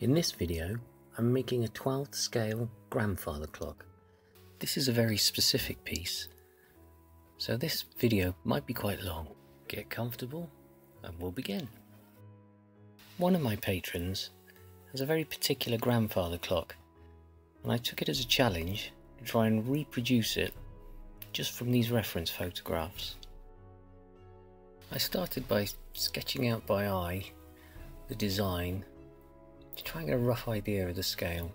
In this video, I'm making a 12th scale grandfather clock. This is a very specific piece, so this video might be quite long. Get comfortable and we'll begin. One of my patrons has a very particular grandfather clock, and I took it as a challenge to try and reproduce it just from these reference photographs. I started by sketching out by eye the design to try and get a rough idea of the scale.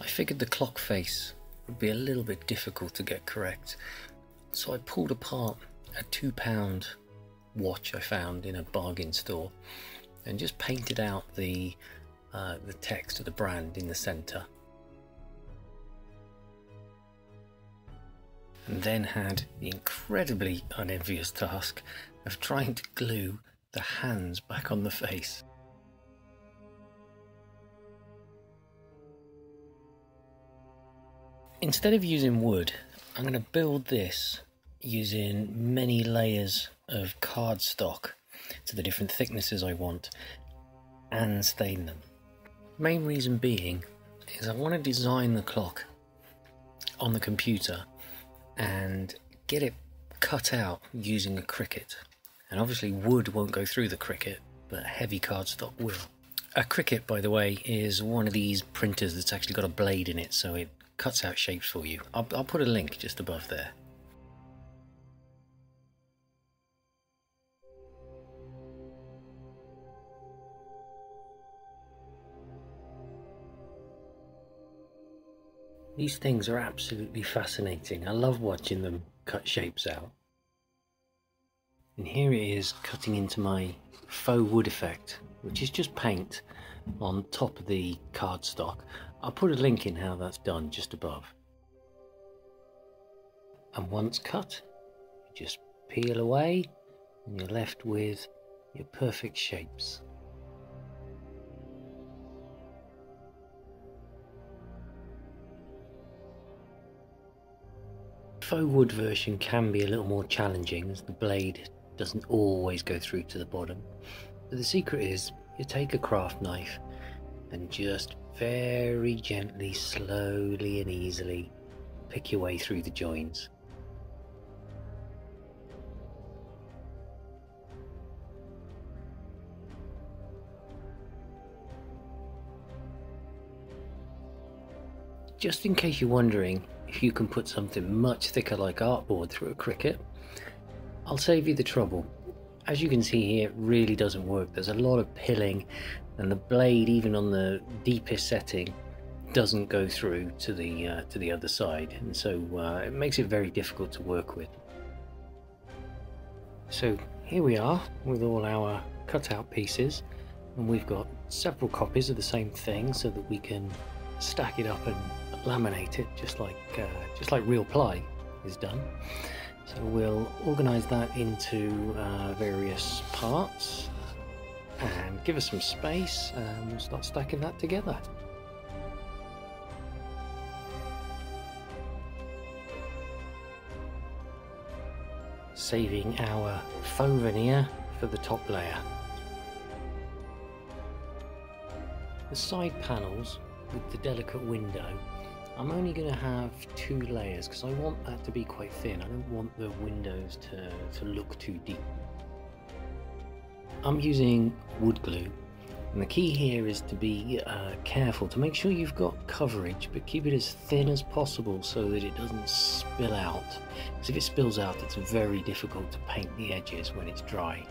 I figured the clock face would be a little bit difficult to get correct, so I pulled apart a two pound watch I found in a bargain store and just painted out the uh, the text of the brand in the center. And then had the incredibly unenvious task of trying to glue the hands back on the face. Instead of using wood, I'm going to build this using many layers of cardstock to the different thicknesses I want and stain them. Main reason being is I want to design the clock on the computer and get it cut out using a Cricut. And obviously wood won't go through the Cricut, but heavy cardstock will. A Cricut, by the way, is one of these printers that's actually got a blade in it, so it cuts out shapes for you. I'll, I'll put a link just above there. These things are absolutely fascinating. I love watching them cut shapes out. And here it is cutting into my faux wood effect, which is just paint on top of the cardstock. I'll put a link in how that's done just above. And once cut, you just peel away and you're left with your perfect shapes. faux wood version can be a little more challenging as the blade doesn't always go through to the bottom. But the secret is you take a craft knife and just very gently, slowly and easily pick your way through the joints. Just in case you're wondering if you can put something much thicker like artboard through a Cricut, I'll save you the trouble. As you can see here, it really doesn't work. There's a lot of pilling and the blade, even on the deepest setting, doesn't go through to the uh, to the other side and so uh, it makes it very difficult to work with. So here we are with all our cutout pieces and we've got several copies of the same thing so that we can stack it up and laminate it just like uh, just like real ply is done. So we'll organise that into uh, various parts and give us some space and we'll start stacking that together. Saving our faux veneer for the top layer. The side panels with the delicate window I'm only going to have two layers because I want that to be quite thin. I don't want the windows to, to look too deep. I'm using wood glue and the key here is to be uh, careful to make sure you've got coverage but keep it as thin as possible so that it doesn't spill out because if it spills out it's very difficult to paint the edges when it's dry.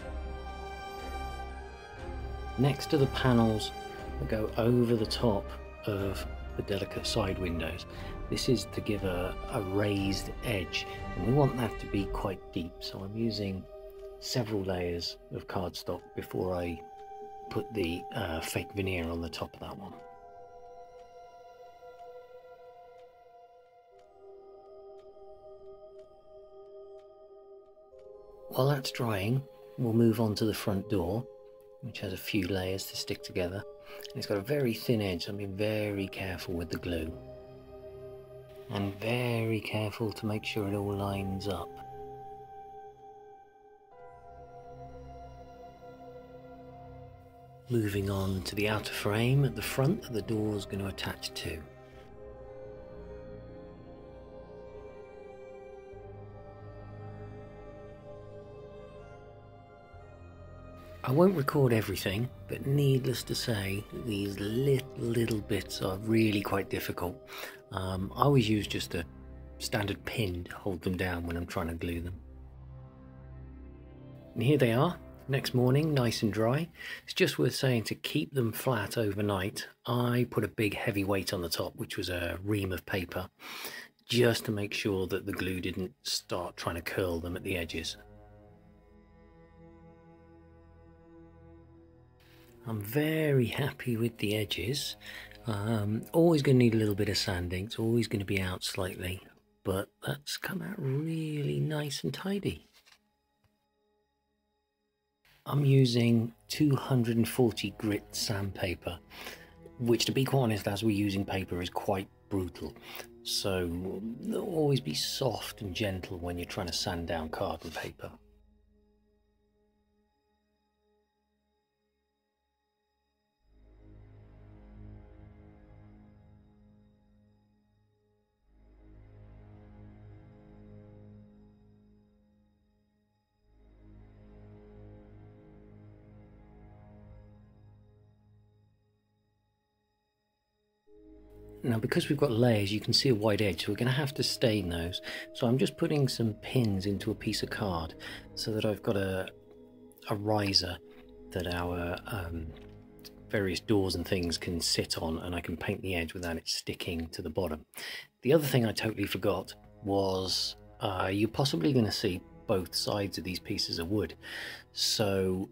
Next to the panels that go over the top of the delicate side windows. This is to give a, a raised edge and we want that to be quite deep so I'm using several layers of cardstock before I put the uh, fake veneer on the top of that one. While that's drying, we'll move on to the front door, which has a few layers to stick together. And it's got a very thin edge, so I'm being very careful with the glue. And very careful to make sure it all lines up. moving on to the outer frame at the front that the door is going to attach to. I won't record everything, but needless to say, these little, little bits are really quite difficult. Um, I always use just a standard pin to hold them down when I'm trying to glue them. And here they are, next morning, nice and dry. It's just worth saying to keep them flat overnight, I put a big heavy weight on the top, which was a ream of paper, just to make sure that the glue didn't start trying to curl them at the edges. I'm very happy with the edges. Um, always going to need a little bit of sanding. It's always going to be out slightly, but that's come out really nice and tidy. I'm using 240 grit sandpaper, which to be quite honest, as we're using paper, is quite brutal. So always be soft and gentle when you're trying to sand down carbon paper. Now because we've got layers you can see a white edge so we're going to have to stain those. So I'm just putting some pins into a piece of card so that I've got a, a riser that our um, various doors and things can sit on and I can paint the edge without it sticking to the bottom. The other thing I totally forgot was uh, you're possibly going to see both sides of these pieces of wood. So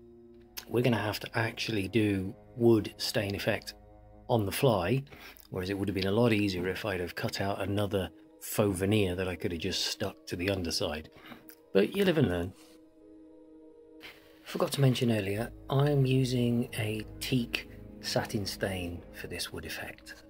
we're going to have to actually do wood stain effect on the fly Whereas it would have been a lot easier if I'd have cut out another faux veneer that I could have just stuck to the underside. But you live and learn. Forgot to mention earlier, I'm using a teak satin stain for this wood effect.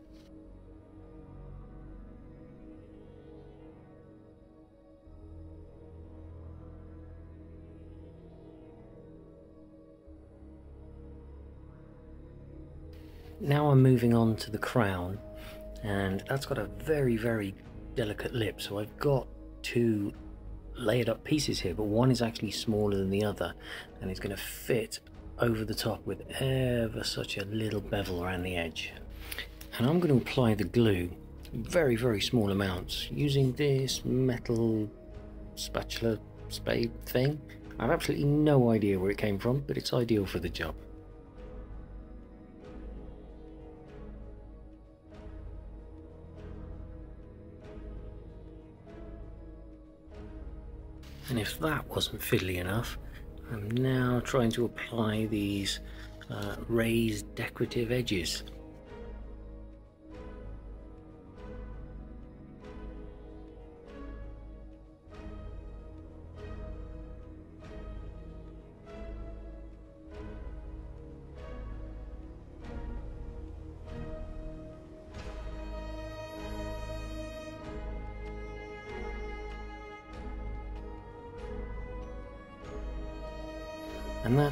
Now I'm moving on to the crown and that's got a very very delicate lip. So I've got two layered up pieces here but one is actually smaller than the other and it's going to fit over the top with ever such a little bevel around the edge. And I'm going to apply the glue very very small amounts using this metal spatula spade thing. I have absolutely no idea where it came from but it's ideal for the job And if that wasn't fiddly enough, I'm now trying to apply these uh, raised decorative edges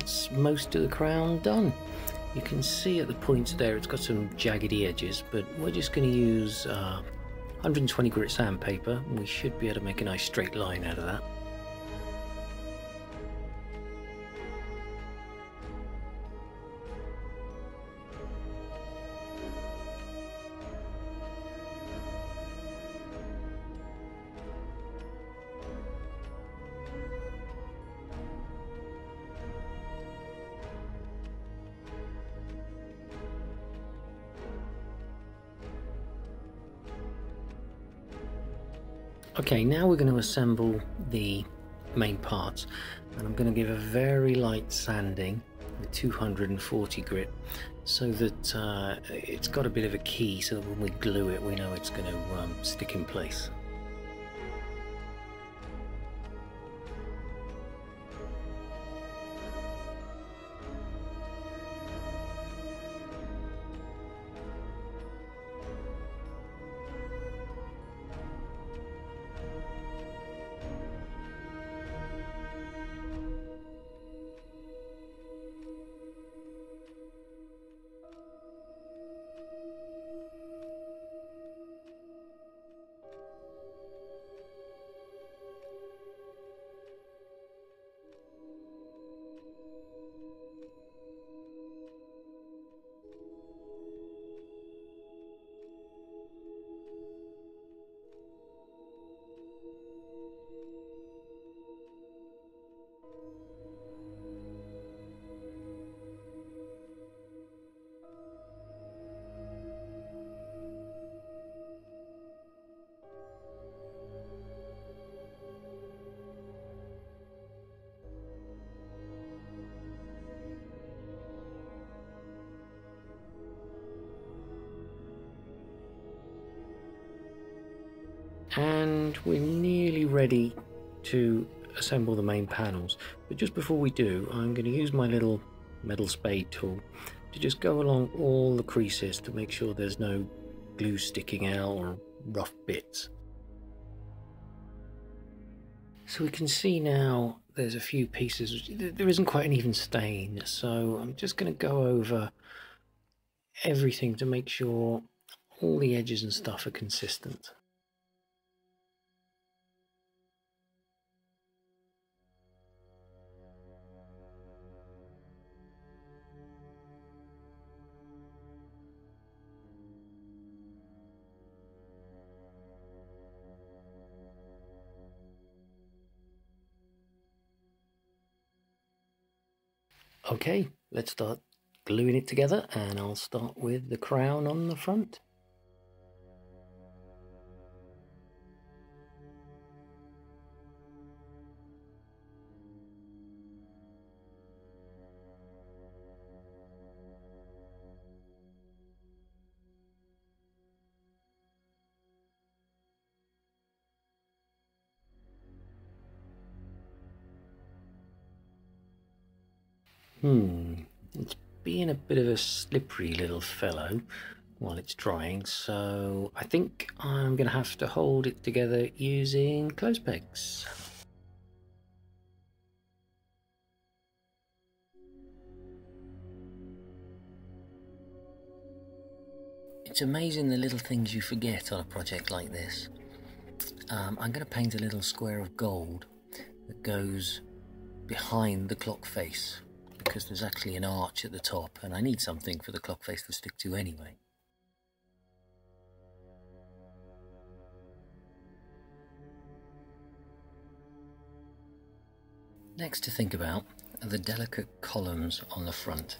that's most of the crown done. You can see at the points there it's got some jaggedy edges but we're just going to use uh, 120 grit sandpaper and we should be able to make a nice straight line out of that. Okay, now we're going to assemble the main parts and I'm going to give a very light sanding with 240 grit so that uh, it's got a bit of a key so that when we glue it we know it's going to um, stick in place. And we're nearly ready to assemble the main panels. But just before we do, I'm going to use my little metal spade tool to just go along all the creases to make sure there's no glue sticking out or rough bits. So we can see now there's a few pieces, there isn't quite an even stain, so I'm just going to go over everything to make sure all the edges and stuff are consistent. Okay, let's start gluing it together and I'll start with the crown on the front. Being a bit of a slippery little fellow while it's drying, so I think I'm going to have to hold it together using clothes pegs. It's amazing the little things you forget on a project like this. Um, I'm going to paint a little square of gold that goes behind the clock face because there's actually an arch at the top and I need something for the clock face to stick to anyway. Next to think about are the delicate columns on the front.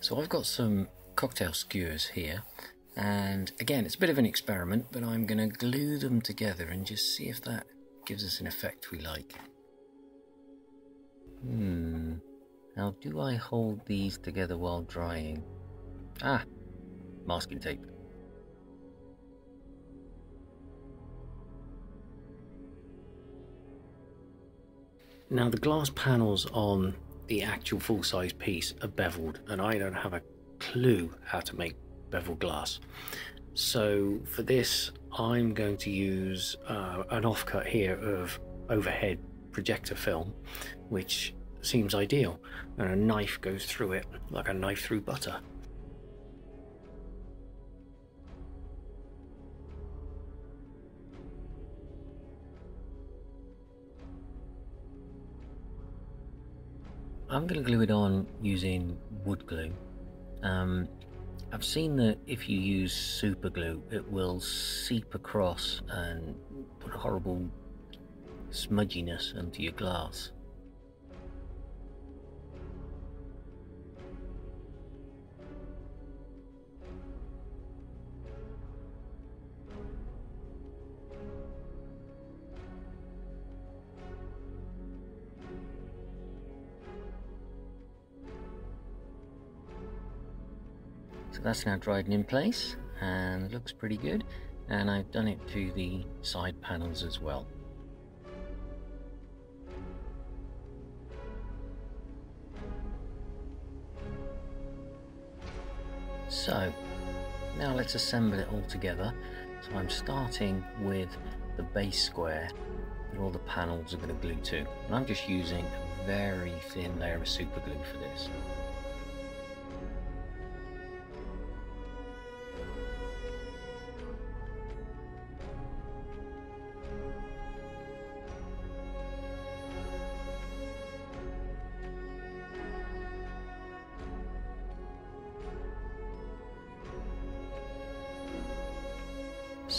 So I've got some cocktail skewers here and again it's a bit of an experiment but I'm going to glue them together and just see if that gives us an effect we like. Hmm. Now, do I hold these together while drying? Ah, masking tape. Now the glass panels on the actual full-size piece are beveled and I don't have a clue how to make beveled glass. So for this I'm going to use uh, an offcut here of overhead projector film which seems ideal, and a knife goes through it like a knife through butter. I'm going to glue it on using wood glue. Um, I've seen that if you use super glue, it will seep across and put a horrible smudginess onto your glass. So that's now dried and in place and looks pretty good. And I've done it to the side panels as well. So now let's assemble it all together. So I'm starting with the base square that all the panels are going to glue to. And I'm just using a very thin layer of super glue for this.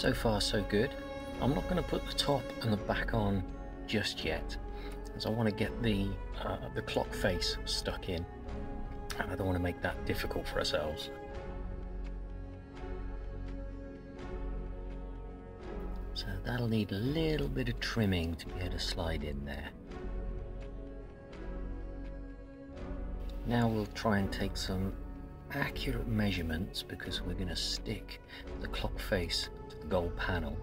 So far so good. I'm not going to put the top and the back on just yet as I want to get the, uh, the clock face stuck in and I don't want to make that difficult for ourselves. So that'll need a little bit of trimming to be able to slide in there. Now we'll try and take some accurate measurements because we're going to stick the clock face gold panel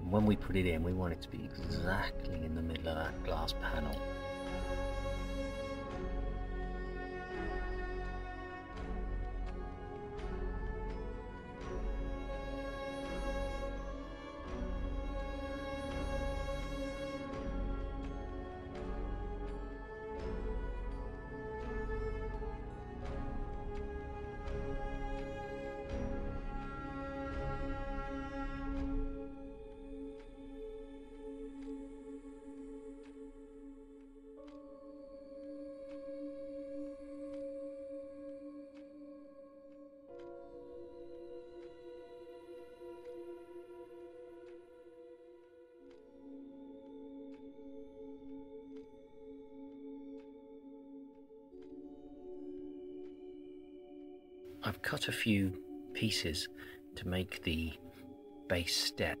And when we put it in, we want it to be exactly in the middle of that glass panel. I've cut a few pieces to make the base step.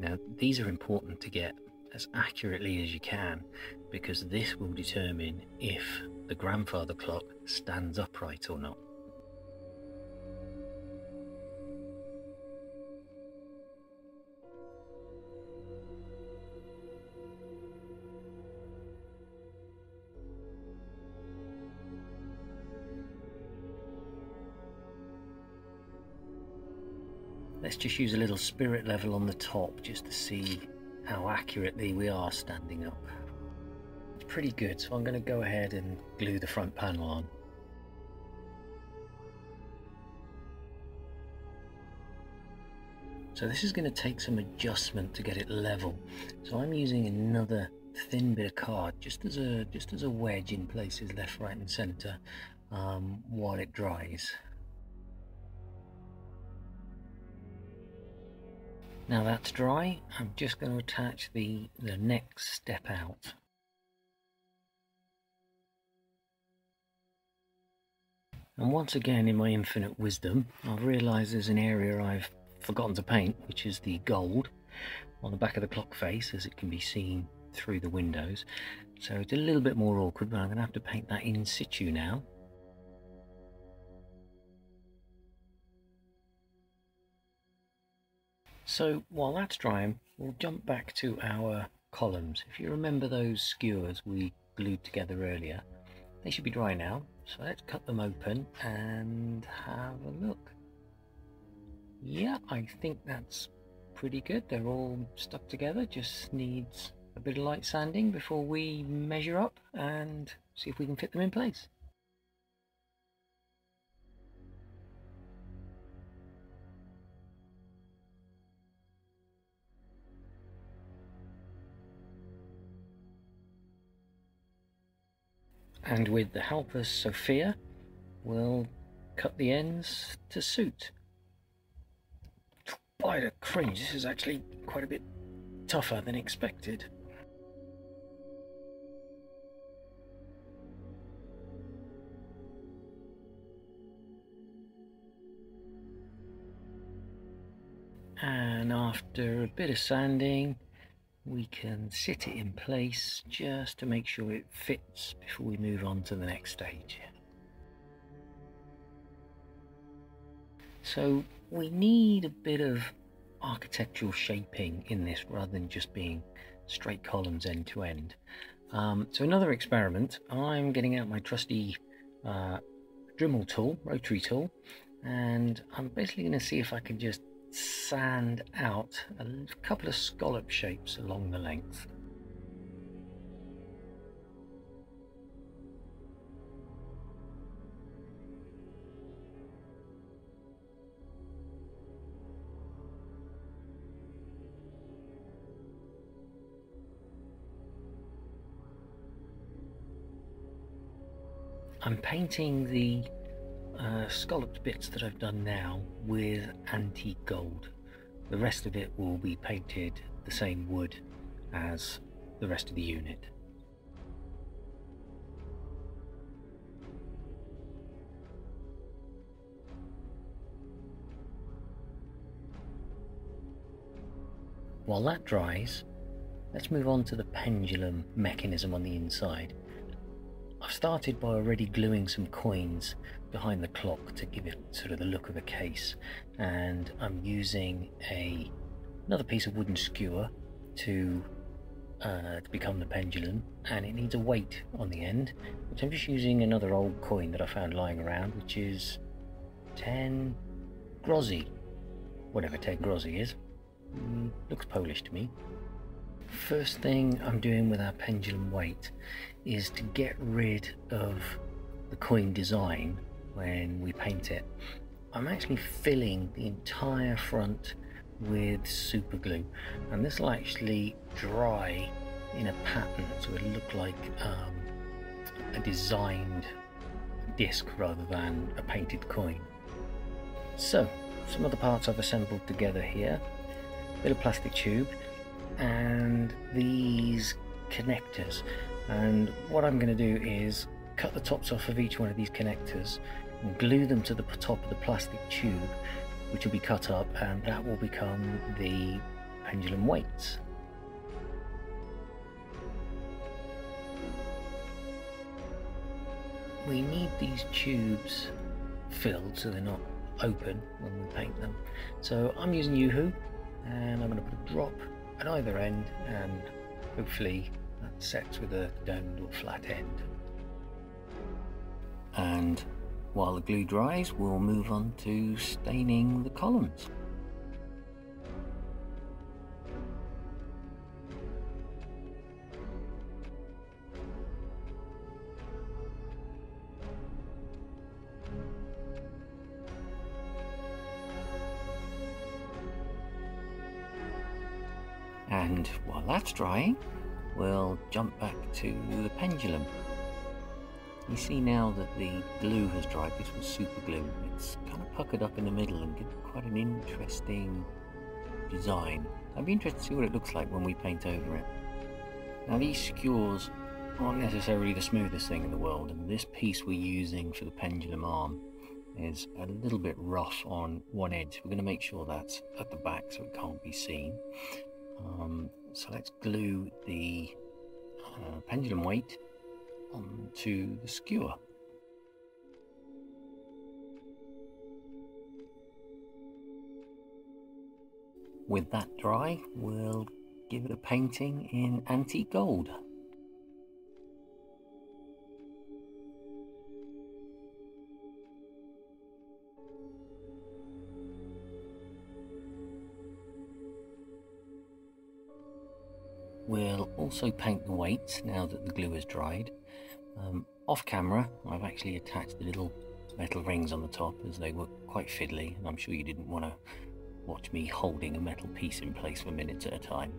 Now these are important to get as accurately as you can because this will determine if the grandfather clock stands upright or not. Let's just use a little spirit level on the top just to see how accurately we are standing up. It's pretty good, so I'm going to go ahead and glue the front panel on. So this is going to take some adjustment to get it level. So I'm using another thin bit of card just as a just as a wedge in places left, right and centre um, while it dries. Now that's dry, I'm just going to attach the, the next step out. And once again, in my infinite wisdom, I've realised there's an area I've forgotten to paint, which is the gold on the back of the clock face, as it can be seen through the windows. So it's a little bit more awkward, but I'm going to have to paint that in situ now. So while that's drying, we'll jump back to our columns. If you remember those skewers we glued together earlier, they should be dry now. So let's cut them open and have a look. Yeah, I think that's pretty good. They're all stuck together, just needs a bit of light sanding before we measure up and see if we can fit them in place. And with the help of Sophia we'll cut the ends to suit. By the cringe, this is actually quite a bit tougher than expected. And after a bit of sanding we can sit it in place just to make sure it fits before we move on to the next stage. So we need a bit of architectural shaping in this rather than just being straight columns end to end. Um, so another experiment, I'm getting out my trusty uh, Dremel tool, rotary tool, and I'm basically going to see if I can just sand out a couple of scallop shapes along the length. I'm painting the uh, scalloped bits that I've done now with antique gold. The rest of it will be painted the same wood as the rest of the unit. While that dries, let's move on to the pendulum mechanism on the inside. I've started by already gluing some coins behind the clock to give it sort of the look of a case and I'm using a another piece of wooden skewer to, uh, to become the pendulum, and it needs a weight on the end, which I'm just using another old coin that I found lying around, which is 10 groszy, whatever 10 groszy is. Mm, looks Polish to me. First thing I'm doing with our pendulum weight is to get rid of the coin design when we paint it. I'm actually filling the entire front with super glue and this will actually dry in a pattern so it'll look like um, a designed disc rather than a painted coin. So some other parts I've assembled together here, a bit of plastic tube and these connectors and what I'm going to do is cut the tops off of each one of these connectors glue them to the top of the plastic tube which will be cut up and that will become the pendulum weights. We need these tubes filled so they're not open when we paint them. So I'm using UHU and I'm going to put a drop at either end and hopefully that sets with a domed or flat end. And while the glue dries, we'll move on to staining the columns. And while that's drying, we'll jump back to the pendulum. You see now that the glue has dried, this was super glue, it's kind of puckered up in the middle and gives quite an interesting design. I'd be interested to see what it looks like when we paint over it. Now these skewers aren't necessarily the smoothest thing in the world and this piece we're using for the pendulum arm is a little bit rough on one edge. We're going to make sure that's at the back so it can't be seen. Um, so let's glue the uh, pendulum weight onto the skewer. With that dry, we'll give it a painting in antique gold. Also paint the weights now that the glue has dried. Um, off camera, I've actually attached the little metal rings on the top as they were quite fiddly and I'm sure you didn't want to watch me holding a metal piece in place for minutes at a time.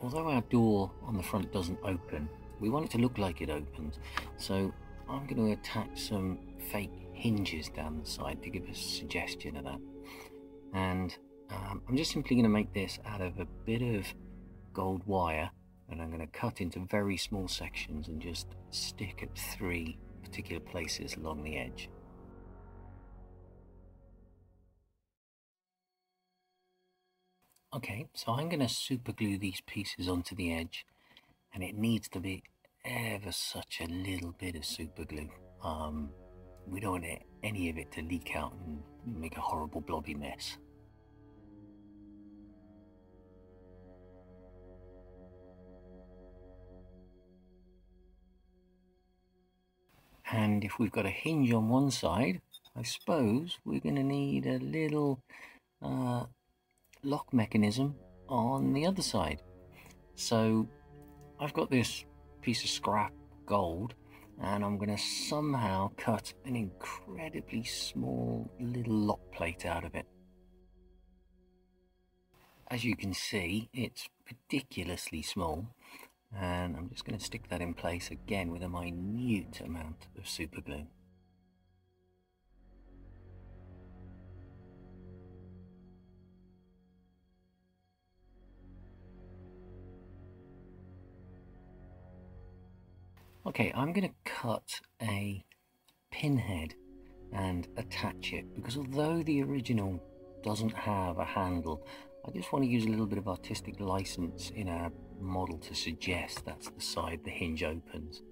Although our door on the front doesn't open, we want it to look like it opens. So I'm going to attach some fake hinges down the side to give a suggestion of that. And um, I'm just simply going to make this out of a bit of gold wire and I'm going to cut into very small sections and just stick at three particular places along the edge. Okay, so I'm going to super glue these pieces onto the edge and it needs to be ever such a little bit of super glue. Um, we don't want any of it to leak out and make a horrible blobby mess. And if we've got a hinge on one side, I suppose we're going to need a little uh, lock mechanism on the other side. So I've got this piece of scrap gold and I'm going to somehow cut an incredibly small little lock plate out of it. As you can see, it's ridiculously small and I'm just going to stick that in place again with a minute amount of super glue. Okay, I'm going to cut a pinhead and attach it because although the original doesn't have a handle, I just want to use a little bit of artistic license in our model to suggest that's the side the hinge opens.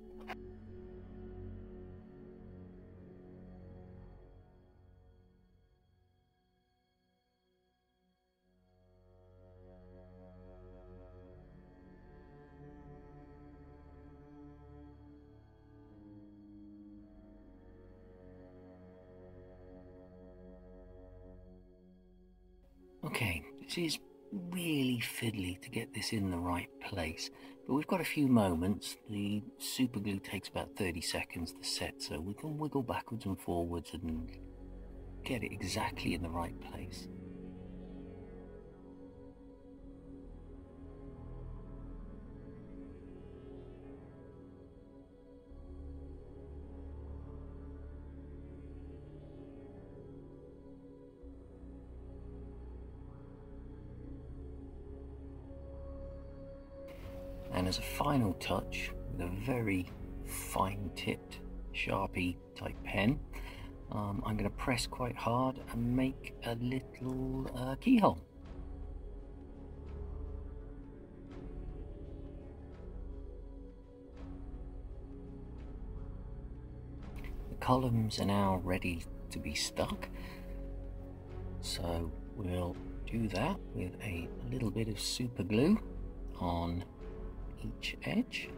This is really fiddly to get this in the right place, but we've got a few moments. The super glue takes about 30 seconds to set, so we can wiggle backwards and forwards and get it exactly in the right place. As a final touch, with a very fine tipped Sharpie type pen, um, I'm going to press quite hard and make a little uh, keyhole. The columns are now ready to be stuck. So we'll do that with a little bit of super glue on each edge.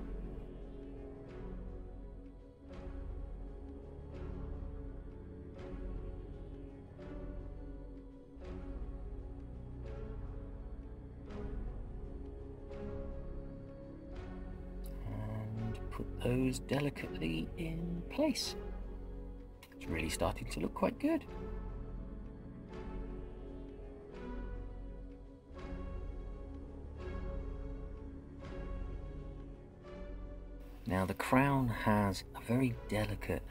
And put those delicately in place. It's really starting to look quite good. Now the crown has a very delicate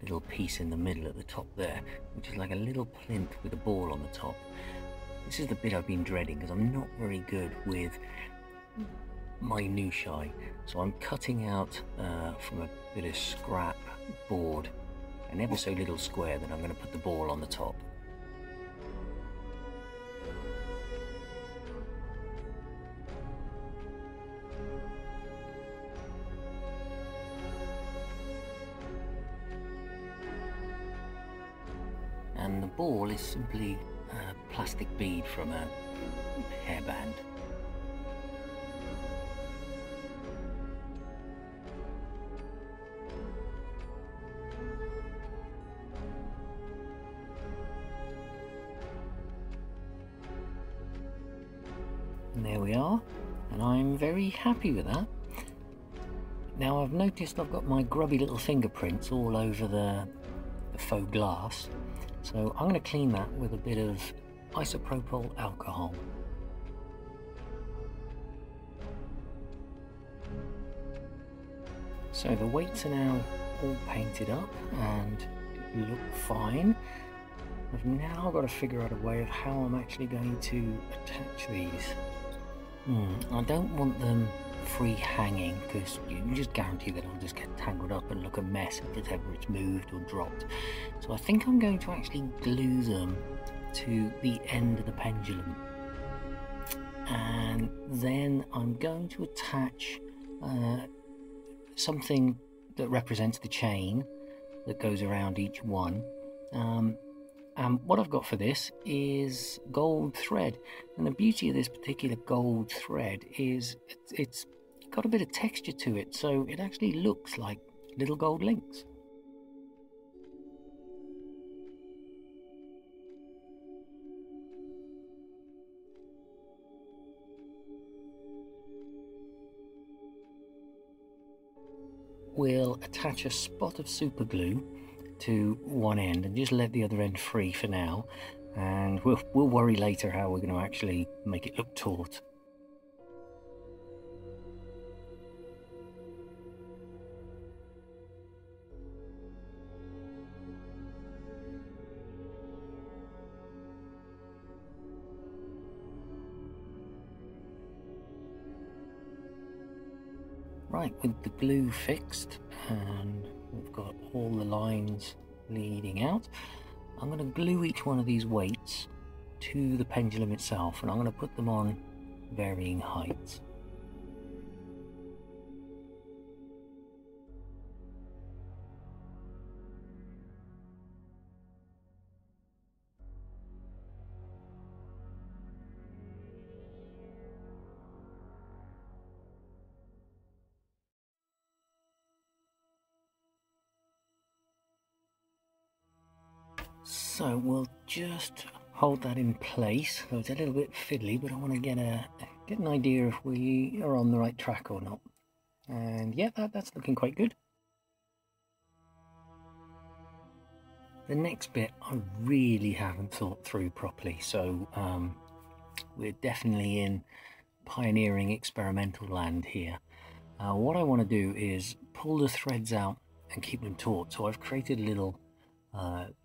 little piece in the middle at the top there, which is like a little plinth with a ball on the top. This is the bit I've been dreading because I'm not very good with minutiae. So I'm cutting out uh, from a bit of scrap board an ever so little square that I'm going to put the ball on the top. And the ball is simply a plastic bead from a hairband. And there we are, and I'm very happy with that. Now I've noticed I've got my grubby little fingerprints all over the, the faux glass, so I'm going to clean that with a bit of isopropyl alcohol. So the weights are now all painted up and look fine. I've now got to figure out a way of how I'm actually going to attach these. Hmm, I don't want them free hanging because you just guarantee that it'll just get tangled up and look a mess if ever it's moved or dropped. So I think I'm going to actually glue them to the end of the pendulum and then I'm going to attach uh, something that represents the chain that goes around each one um, what I've got for this is gold thread. And the beauty of this particular gold thread is it's, it's got a bit of texture to it so it actually looks like little gold links. We'll attach a spot of super glue to one end and just let the other end free for now and we'll, we'll worry later how we're going to actually make it look taut. Right, with the glue fixed and we've got all the lines leading out, I'm going to glue each one of these weights to the pendulum itself and I'm going to put them on varying heights. So we'll just hold that in place. So it's a little bit fiddly, but I want to get a get an idea if we are on the right track or not. And yeah, that, that's looking quite good. The next bit I really haven't thought through properly, so um, we're definitely in pioneering experimental land here. Uh, what I want to do is pull the threads out and keep them taut. So I've created a little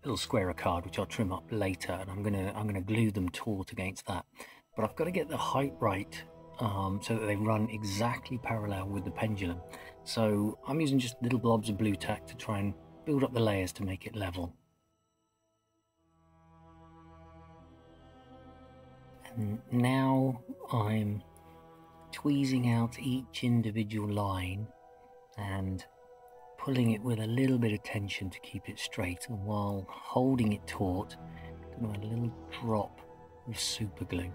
little square of card which I'll trim up later and I'm gonna I'm gonna glue them taut against that. But I've got to get the height right um, so that they run exactly parallel with the pendulum. So I'm using just little blobs of Blu Tack to try and build up the layers to make it level. And now I'm tweezing out each individual line and pulling it with a little bit of tension to keep it straight and while holding it taut going to add a little drop of super glue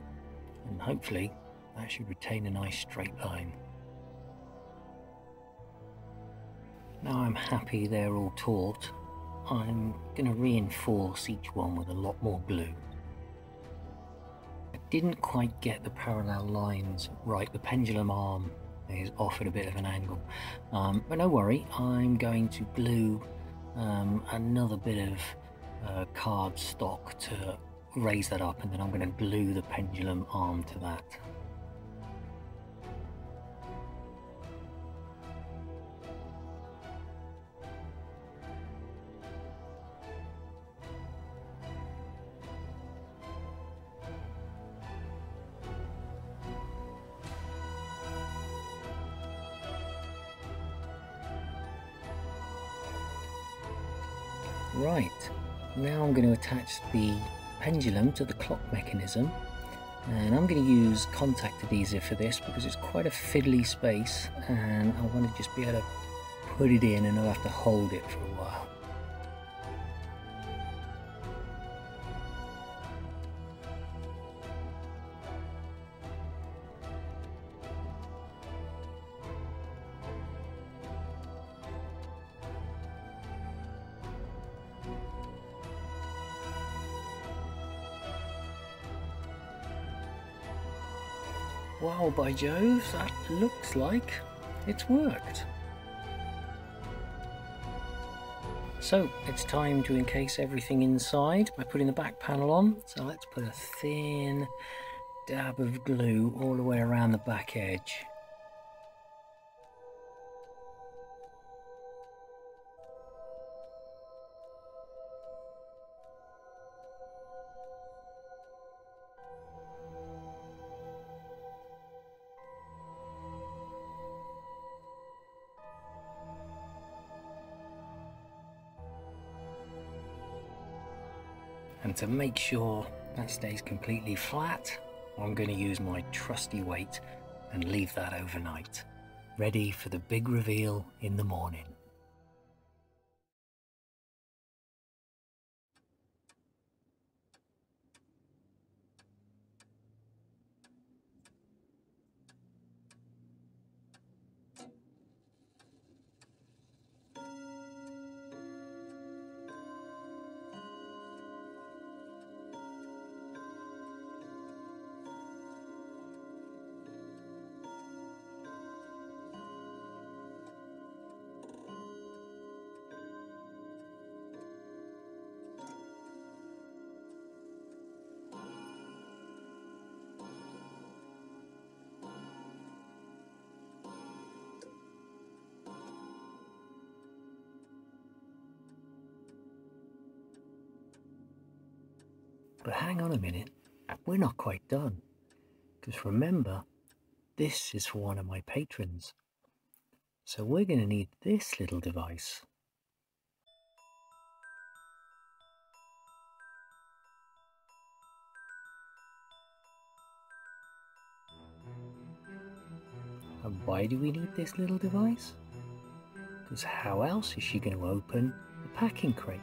and hopefully that should retain a nice straight line. Now I'm happy they're all taut, I'm going to reinforce each one with a lot more glue. I didn't quite get the parallel lines right, the pendulum arm is off at a bit of an angle. Um, but no worry, I'm going to glue um, another bit of uh, card stock to raise that up and then I'm going to glue the pendulum arm to that. Right, now I'm going to attach the pendulum to the clock mechanism and I'm going to use contact adhesive for this because it's quite a fiddly space and I want to just be able to put it in and I'll have to hold it for a while. By Jove, that looks like it's worked. So it's time to encase everything inside by putting the back panel on. So let's put a thin dab of glue all the way around the back edge. And to make sure that stays completely flat, I'm going to use my trusty weight and leave that overnight, ready for the big reveal in the morning. But hang on a minute, we're not quite done. Because remember, this is for one of my patrons. So we're going to need this little device. And why do we need this little device? Because how else is she going to open the packing crate?